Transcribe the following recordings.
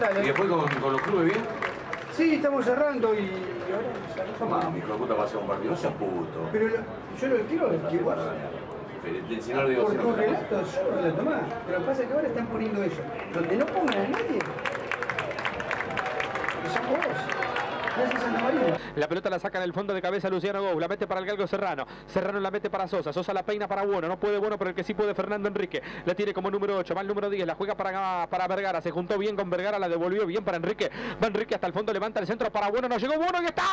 Dale. ¿Y después con, con los clubes bien? Sí, estamos cerrando y y ahora... Toma, mi hijo de puta va a ser un partido, no seas puto. Pero lo- yo lo quiero que vos... Pero, Si no lo digo Por tus relatos yo no relato más. Pero lo que pasa es que ahora están poniendo eso. Donde no pongan a nadie. Que sos vos. Gracias Santa María. La pelota la saca en el fondo de cabeza Luciano Gou, la mete para el Galgo Serrano. Serrano la mete para Sosa, Sosa la peina para Bueno, no puede Bueno, pero el que sí puede Fernando Enrique. La tiene como número 8, va el número 10, la juega para, para Vergara, se juntó bien con Vergara, la devolvió bien para Enrique. Va Enrique hasta el fondo, levanta el centro para Bueno, no llegó Bueno y está.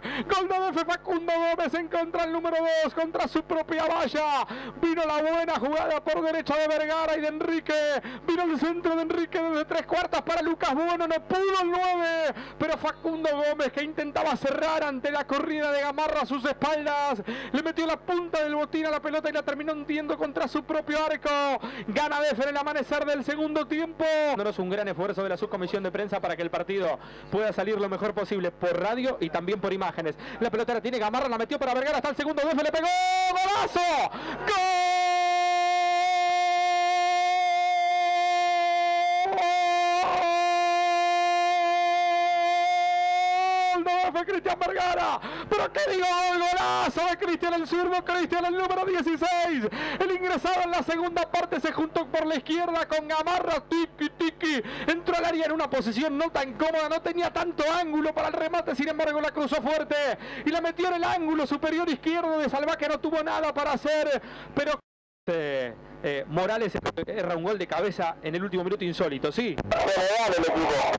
¡Gol de. Facundo Gómez en contra el número 2, contra su propia valla. Vino la buena jugada por derecha de Vergara y de Enrique. Vino el centro de Enrique desde tres cuartas para Lucas Bueno. No pudo el 9, pero Facundo Gómez que intentaba cerrar ante la corrida de Gamarra a sus espaldas. Le metió la punta del botín a la pelota y la terminó hundiendo contra su propio arco. Gana DF en el amanecer del segundo tiempo. Dándonos un gran esfuerzo de la subcomisión de prensa para que el partido pueda salir lo mejor posible por radio y también por La pelota la tiene Gamarra, la metió para Vergara hasta el segundo DF, le pegó. ¡Golazo! ¡Gol! Cristian Vergara. Pero qué digo, gol, golazo de Cristian el zurdo, Cristian el número 16. El ingresado en la segunda parte se juntó por la izquierda con Gamarra, tiki tiki. Entró al área en una posición no tan cómoda, no tenía tanto ángulo para el remate, sin embargo la cruzó fuerte y la metió en el ángulo superior izquierdo de Salva que no tuvo nada para hacer, pero eh, Morales erra un gol de cabeza en el último minuto insólito, sí.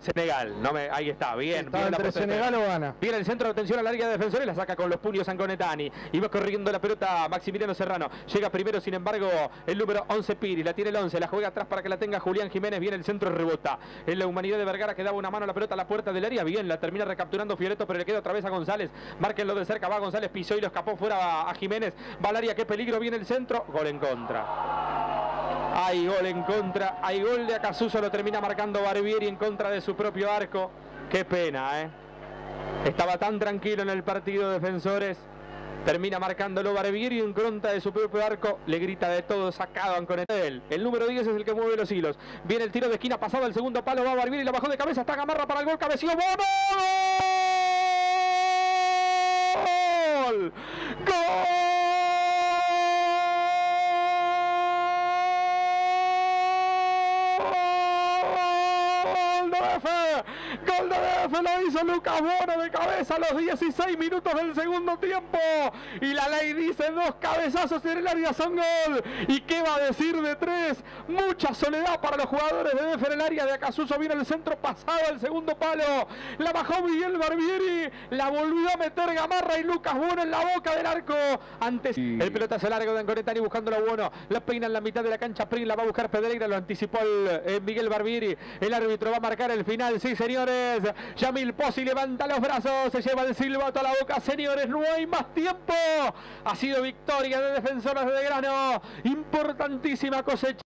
Senegal, no me, ahí está, bien. Está bien la entre protesta. Senegal o Ghana. Viene el centro de atención al área de defensores, la saca con los puños Anconetani. Y va corriendo la pelota Maximiliano Serrano. Llega primero, sin embargo, el número 11 Piris. La tiene el 11, la juega atrás para que la tenga Julián Jiménez. Viene el centro, rebota. En la humanidad de Vergara que daba una mano a la pelota a la puerta del área. Bien, la termina recapturando Fioreto, pero le queda otra vez a González. Márquenlo de cerca, va González, pisó y lo escapó fuera a, a Jiménez. Va al área, qué peligro, viene el centro. Gol en contra. Hay gol en contra, hay gol de Acasuso, lo termina marcando Barbieri en contra de su propio arco. Qué pena, ¿eh? Estaba tan tranquilo en el partido defensores. Termina marcándolo Barbieri en contra de su propio arco. Le grita de todo, sacado con él. El número 10 es el que mueve los hilos. Viene el tiro de esquina, pasado el segundo palo, va Barbieri, la bajó de cabeza, está Gamarra para el gol, cabeció. ¡Gol! ¡Gol Oh! De DF! ¡Gol de DF! Lo hizo Lucas Bueno de cabeza a los 16 minutos del segundo tiempo. Y la ley dice dos cabezazos en el área son gol. ¿Y qué va a decir de tres? Mucha soledad para los jugadores de DF en el área de Acasuso. Viene el centro pasado al segundo palo. La bajó Miguel Barbieri. La volvió a meter Gamarra y Lucas Bueno en la boca del arco. Antes el pelotazo largo de Anconetani buscando lo bueno. La peina en la mitad de la cancha. Prin la va a buscar Pedreira. Lo anticipó el, eh, Miguel Barbieri. El árbitro va a marcar el final. Sí, señores. Yamil Pozzi levanta los brazos. Se lleva el silbato a la boca. Señores, no hay más tiempo. Ha sido victoria de defensores de Grano. Importantísima cosecha.